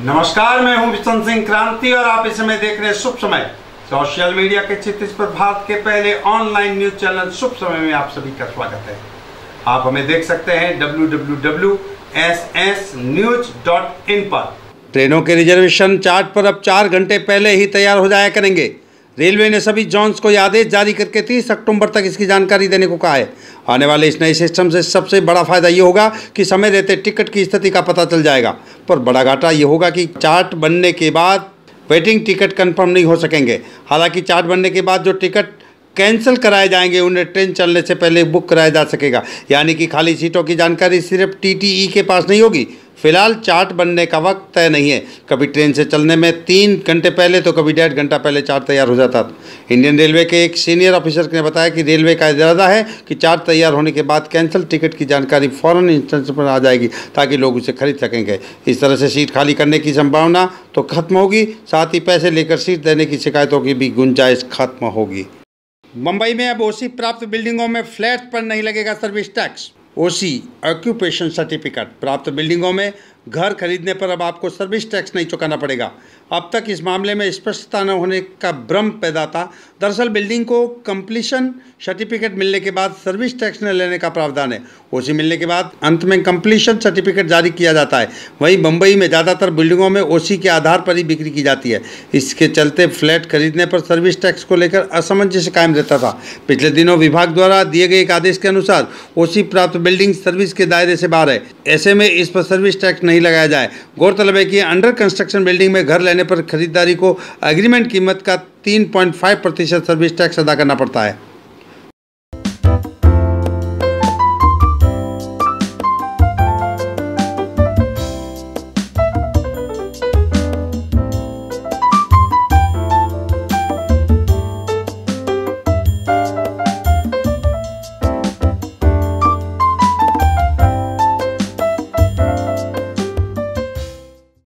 नमस्कार, मैं हूँ विशन सिंह क्रांति और आप इस समय देख रहे हैं शुभ समय। सोशल मीडिया के चित्र पर भारत के पहले ऑनलाइन न्यूज़ चैनल शुभ समय में आप सभी का स्वागत है। आप हमें देख सकते हैं www.ssnews.in पर। ट्रेनों के रिजर्वेशन चार्ट पर अब चार घंटे पहले ही तैयार हो जाया करेंगे। रेलवे ने सभी जोन्स को आदेश जारी करके 30 अक्टूबर तक इसकी जानकारी देने को कहा है। आने वाले इस नए सिस्टम से सबसे बड़ा फ़ायदा ये होगा कि समय रहते टिकट की स्थिति का पता चल जाएगा। पर बड़ा घाटा ये होगा कि चार्ट बनने के बाद वेटिंग टिकट कंफर्म नहीं हो सकेंगे। हालाँकि चार्ट बनने के बाद जो टिकट कैंसिल कराए जाएँगे, उन्हें ट्रेन चलने से पहले बुक कराया जा सकेगा। यानी कि खाली सीटों की जानकारी सिर्फ़ टीटीई के पास नहीं होगी फ़िलहाल चार्ट बनने का वक्त तय नहीं है। कभी ट्रेन से चलने में तीन घंटे पहले तो कभी डेढ़ घंटा पहले चार्ट तैयार हो जाता था। इंडियन रेलवे के एक सीनियर ऑफिसर ने बताया कि रेलवे का इरादा है कि चार्ट तैयार होने के बाद कैंसिल टिकट की जानकारी फ़ौरन इंस्टेंस पर आ जाएगी, ताकि लोग उसे खरीद सकेंगे। इस तरह से सीट खाली करने की संभावना तो खत्म होगी, साथ ही पैसे लेकर सीट देने की शिकायतों की भी गुंजाइश खत्म होगी। मुंबई में अब ओसी प्राप्त बिल्डिंगों में फ्लैट पर नहीं लगेगा service tax. OC occupation certificate प्राप्त बिल्डिंगों में घर खरीदने पर अब आपको सर्विस टैक्स नहीं चुकाना पड़ेगा। अब तक इस मामले में स्पष्टता न होने का भ्रम पैदा था। दरअसल बिल्डिंग को कंप्लीशन सर्टिफिकेट मिलने के बाद सर्विस टैक्स न लेने का प्रावधान है। ओसी मिलने के बाद अंत में कंप्लीशन सर्टिफिकेट जारी किया जाता है। वहीं मुंबई में ज़्यादातर बिल्डिंगों में ओसी के आधार पर ही बिक्री की जाती है। इसके चलते फ्लैट खरीदने पर सर्विस टैक्स को लेकर असमंजस कायम रहता था। पिछले दिनों विभाग द्वारा दिए गए एक आदेश के अनुसार ओसी प्राप्त बिल्डिंग सर्विस के दायरे से बाहर है। ऐसे में इस पर सर्विस टैक्स नहीं लगाया जाए। गौरतलब है कि अंडर कंस्ट्रक्शन बिल्डिंग में घर लेने पर खरीदारी को अग्रीमेंट कीमत का 3.5 प्रतिशत सर्विस टैक्स अदा करना पड़ता है।